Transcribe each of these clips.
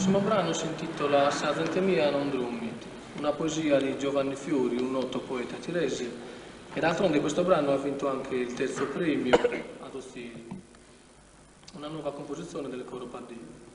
prossimo brano si intitola Sarrente mia non drummi, una poesia di Giovanni Fiori, un noto poeta tirese, e d'altronde questo brano ha vinto anche il terzo premio ad Ostini, una nuova composizione del coro Paddini.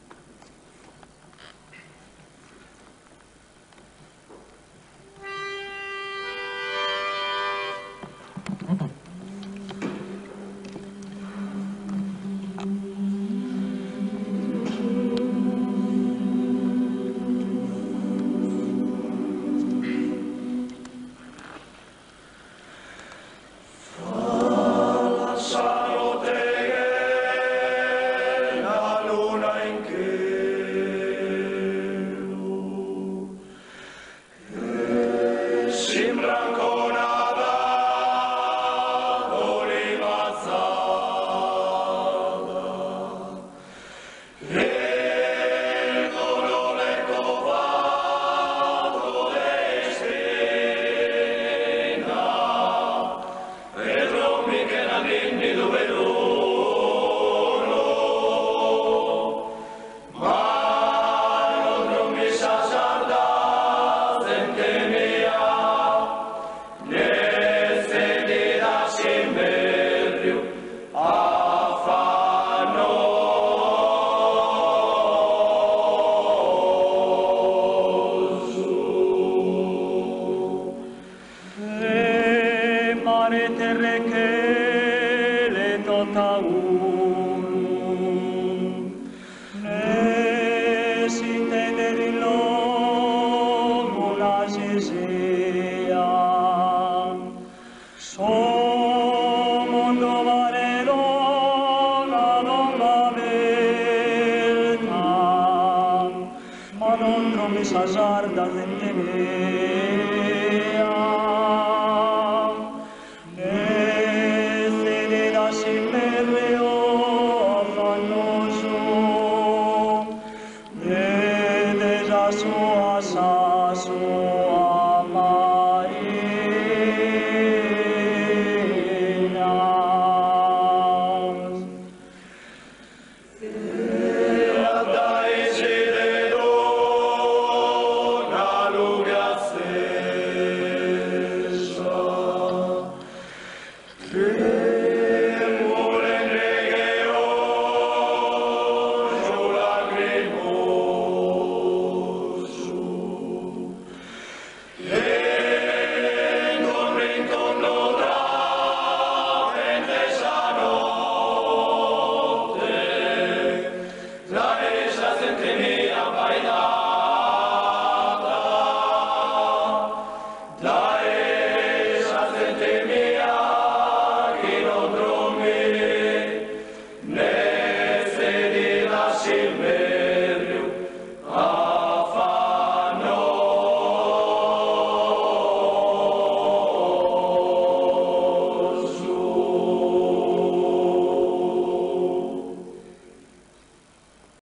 vis hazarda mente mea Nece de asimerreo afanoso De desasuasa